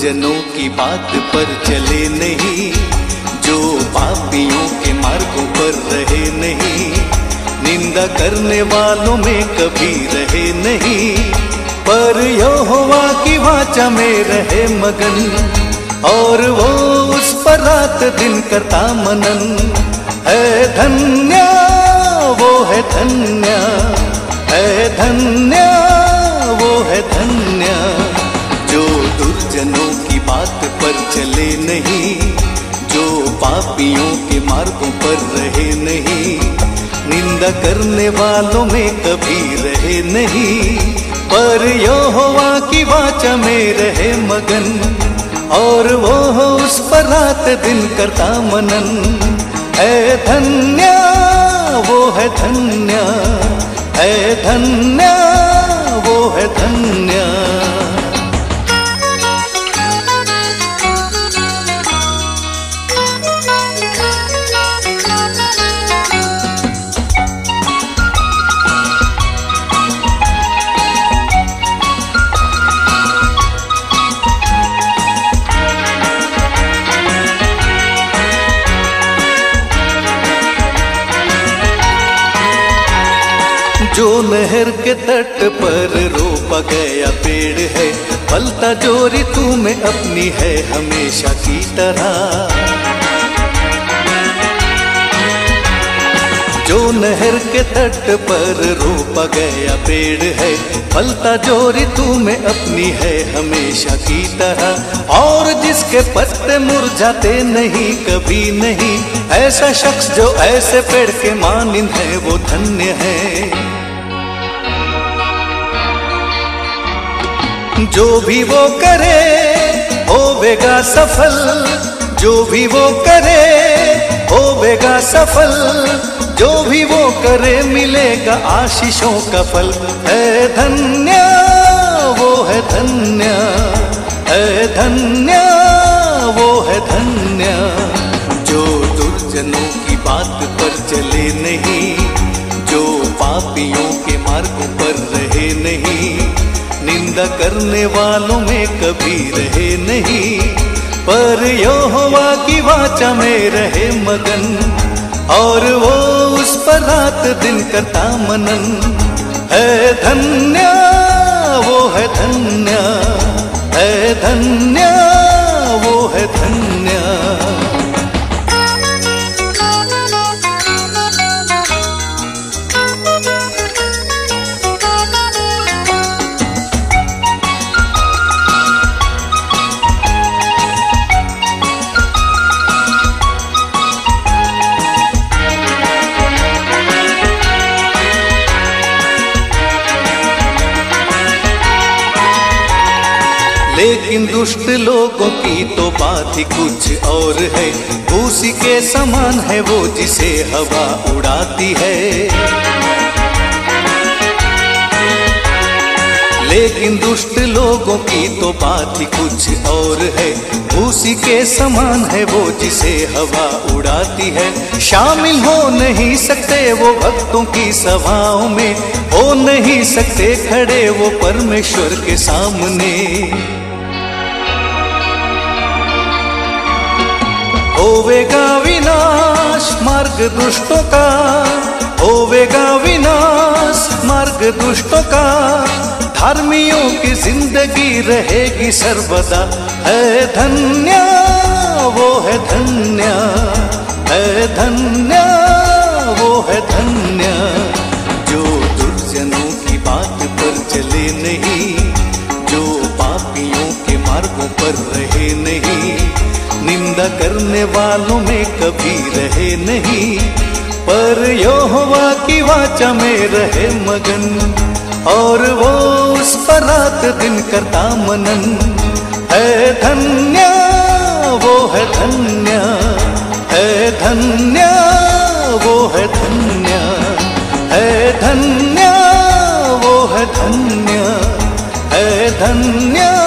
दुर्जनों की बात पर चले नहीं, जो पापियों के मार्गों पर रहे नहीं, निंदा करने वालों में कभी रहे नहीं, पर यहोवा की वाचा में रहे मगन, और वो उस पर रात दिन करता मनन। है धन्य, वो है धन्य है धन्य। नहीं, जो पापियों के मार्गों पर रहे नहीं, निंदा करने वालों में कभी रहे नहीं, पर यहोवा की वाचा में रहे मगन, और वो हो उस पर रात दिन करता मनन। है धन्य, वो है धन्य है धन्य। जो नहर के तट पर रोपा गया पेड़ है फलता जो ऋतु में अपनी है हमेशा की तरह। जो नहर के तट पर रोपा गया पेड़ है फलता जो ऋतु में अपनी है हमेशा की तरह। और जिसके पत्ते मुरझाते नहीं, कभी नहीं, ऐसा शख्स जो ऐसे पेड़ के मानिंद है, वो धन्य है। जो भी वो करे, होवेगा सफल। जो भी वो करे, होवेगा सफल। जो भी वो करे, मिलेगा आशीषों का फल। है धन्य, वो है धन्य। है धन्य, वो है धन्य। निंदा करने वालों में कभी रहे नहीं। पर यहोवा की वाचा में रहे मगन, और वो उस पर रात दिन करता मनन। है धन्य, वो है धन्य है धन्य, वो है धन्य। लेकिन दुष्ट लोगों की तो बात ही कुछ और है। उसी के समान है वो जिसे हवा उड़ाती है। लेकिन दुष्ट लोगों की तो बात ही कुछ और है। उसी के समान है वो जिसे हवा उड़ाती है। शामिल हो नहीं सकते वो भक्तों की सभाओं में। हो नहीं सकते खड़े वो परमेश्वर के सामने। होवेगा विनाश मार्ग दुष्टों का होवेगा विनाश मार्ग दुष्टों का। धर्मियों की ज़िंदगी रहेगी सर्वदा, है धन्य। निंदा करने वालों में कभी रहे नहीं। पर यहोवा की वाचा में रहे मगन, और वो उस पर रात दिन करता मनन। है धन्य, वो है धन्य है धन्य, वो है धन्य है धन्य, वो है धन्य है धन्य।